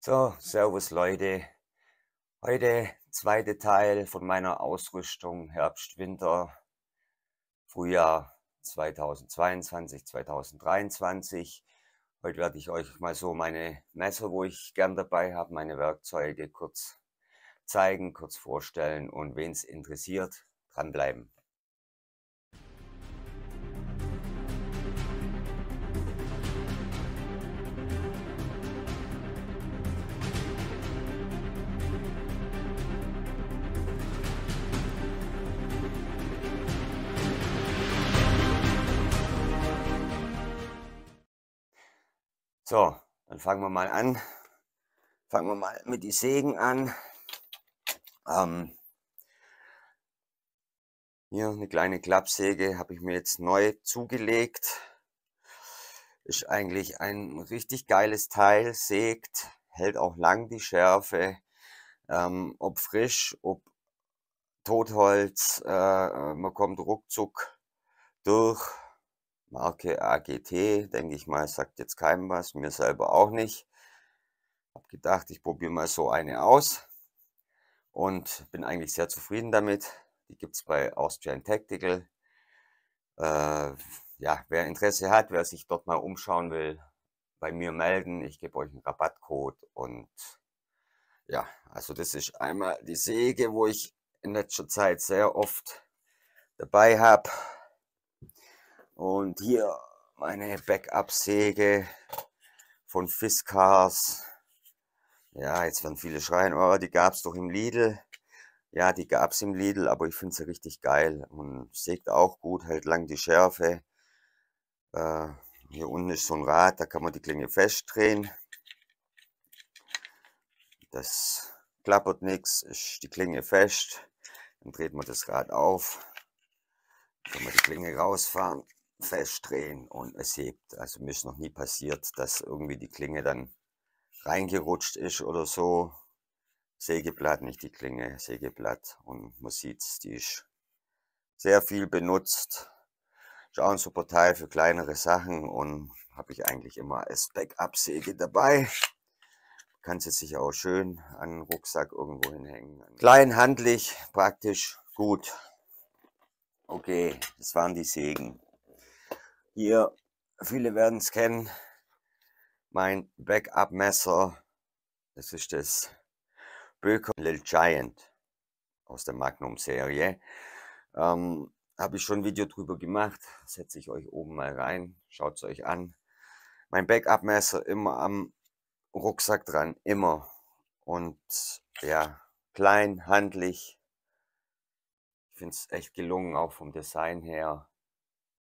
So, Servus Leute. Heute zweite Teil von meiner Ausrüstung Herbst, Winter, Frühjahr 2022, 2023. Heute werde ich euch mal so meine Messer, wo ich gern dabei habe, meine Werkzeuge kurz zeigen, kurz vorstellen und wen es interessiert, dranbleiben. So, dann fangen wir mal an. Fangen wir mal mit die Sägen an. Ähm, hier eine kleine Klappsäge habe ich mir jetzt neu zugelegt. Ist eigentlich ein richtig geiles Teil, sägt, hält auch lang die Schärfe. Ähm, ob frisch, ob Totholz, äh, man kommt ruckzuck durch. Marke AGT, denke ich mal, sagt jetzt keinem was, mir selber auch nicht. Hab gedacht, ich probiere mal so eine aus und bin eigentlich sehr zufrieden damit. Die gibt es bei Austrian Tactical. Äh, ja, wer Interesse hat, wer sich dort mal umschauen will, bei mir melden. Ich gebe euch einen Rabattcode und ja, also das ist einmal die Säge, wo ich in letzter Zeit sehr oft dabei habe. Und hier meine Backup-Säge von Fiskars. Ja, jetzt werden viele schreien, oh, die gab es doch im Lidl. Ja, die gab es im Lidl, aber ich finde sie richtig geil und sägt auch gut, hält lang die Schärfe. Äh, hier unten ist so ein Rad, da kann man die Klinge festdrehen. Das klappert nichts, ist die Klinge fest. Dann dreht man das Rad auf. Kann man die Klinge rausfahren festdrehen und es hebt. Also mir ist noch nie passiert, dass irgendwie die Klinge dann reingerutscht ist oder so. Sägeblatt, nicht die Klinge, Sägeblatt. Und man sieht die ist sehr viel benutzt. Ist auch ein super Teil für kleinere Sachen und habe ich eigentlich immer als Backup-Säge dabei. Kann sie sich auch schön an den Rucksack irgendwo hinhängen. Klein, handlich, praktisch, gut. Okay, das waren die Sägen. Hier, viele werden es kennen, mein Backup-Messer. Das ist das Böker Little Giant aus der Magnum-Serie. Ähm, Habe ich schon ein Video drüber gemacht. Setze ich euch oben mal rein. Schaut es euch an. Mein Backup-Messer immer am Rucksack dran. Immer. Und ja, klein, handlich. Ich finde es echt gelungen, auch vom Design her.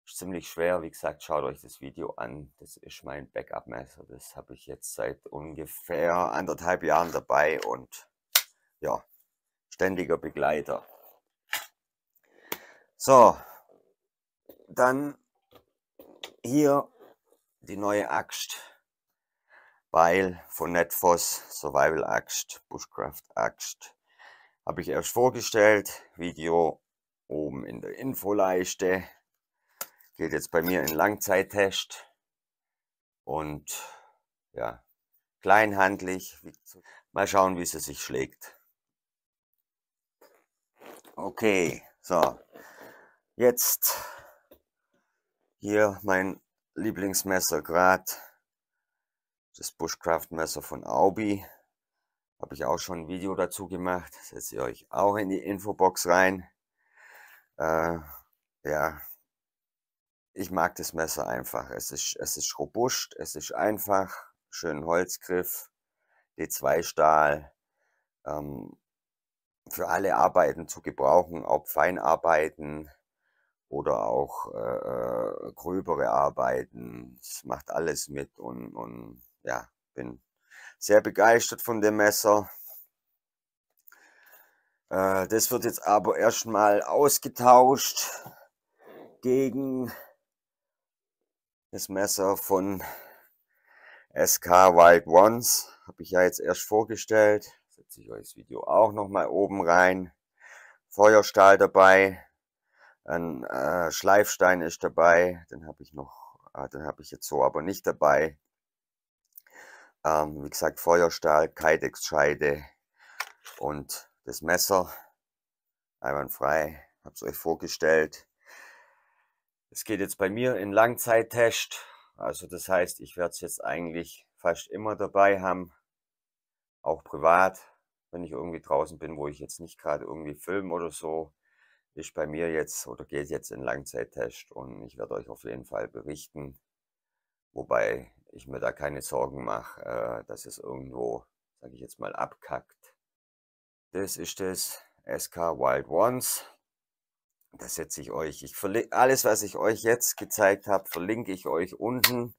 Ziemlich schwer, wie gesagt, schaut euch das Video an. Das ist mein Backup-Messer. Das habe ich jetzt seit ungefähr anderthalb Jahren dabei und ja, ständiger Begleiter. So, dann hier die neue Axt. Beil von Netfos, Survival Axt, Bushcraft Axt. Habe ich erst vorgestellt. Video oben in der Infoleiste. Geht jetzt bei mir in Langzeittest. Und ja, kleinhandlich. Mal schauen, wie sie sich schlägt. Okay, so. Jetzt hier mein Lieblingsmesser gerade. Das Bushcraft-Messer von Aubi. Habe ich auch schon ein Video dazu gemacht. Setze ich euch auch in die Infobox rein. Äh, ja, ich mag das Messer einfach. Es ist, es ist robust, es ist einfach, schön Holzgriff, D2-Stahl, ähm, für alle Arbeiten zu gebrauchen, ob Feinarbeiten oder auch äh, äh gröbere Arbeiten. Es macht alles mit und, und ja, bin sehr begeistert von dem Messer. Äh, das wird jetzt aber erstmal ausgetauscht gegen das Messer von SK Wild Ones habe ich ja jetzt erst vorgestellt. Setze ich euch das Video auch nochmal oben rein. Feuerstahl dabei. Ein äh, Schleifstein ist dabei. Den habe ich noch, äh, den habe ich jetzt so aber nicht dabei. Ähm, wie gesagt, Feuerstahl, Kydex-Scheide und das Messer. Einwandfrei, habe es euch vorgestellt. Es geht jetzt bei mir in Langzeittest. Also das heißt, ich werde es jetzt eigentlich fast immer dabei haben. Auch privat, wenn ich irgendwie draußen bin, wo ich jetzt nicht gerade irgendwie filme oder so, ist bei mir jetzt oder geht jetzt in Langzeittest und ich werde euch auf jeden Fall berichten. Wobei ich mir da keine Sorgen mache, äh, dass es irgendwo, sage ich jetzt mal, abkackt. Das ist das SK Wild Ones. Das setze ich euch. Ich verlinke alles, was ich euch jetzt gezeigt habe, verlinke ich euch unten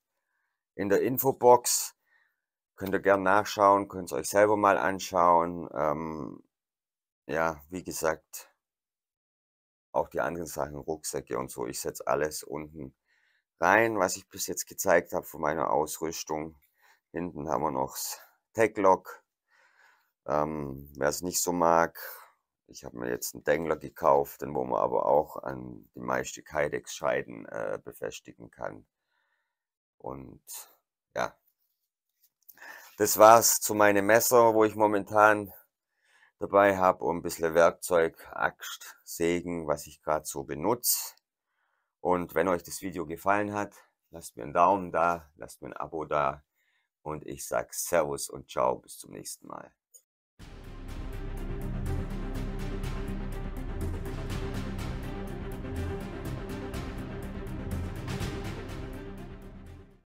in der Infobox. Könnt ihr gerne nachschauen, könnt es euch selber mal anschauen. Ähm, ja, wie gesagt, auch die anderen Sachen, Rucksäcke und so. Ich setze alles unten rein, was ich bis jetzt gezeigt habe von meiner Ausrüstung. Hinten haben wir noch das Techlock. Ähm, Wer es nicht so mag, ich habe mir jetzt einen Dengler gekauft, den wo man aber auch an die meiste Kydex-Scheiden äh, befestigen kann. Und ja, das war's zu meinem Messer, wo ich momentan dabei habe und ein bisschen Werkzeug, Axt, Sägen, was ich gerade so benutze. Und wenn euch das Video gefallen hat, lasst mir einen Daumen da, lasst mir ein Abo da und ich sage Servus und Ciao, bis zum nächsten Mal.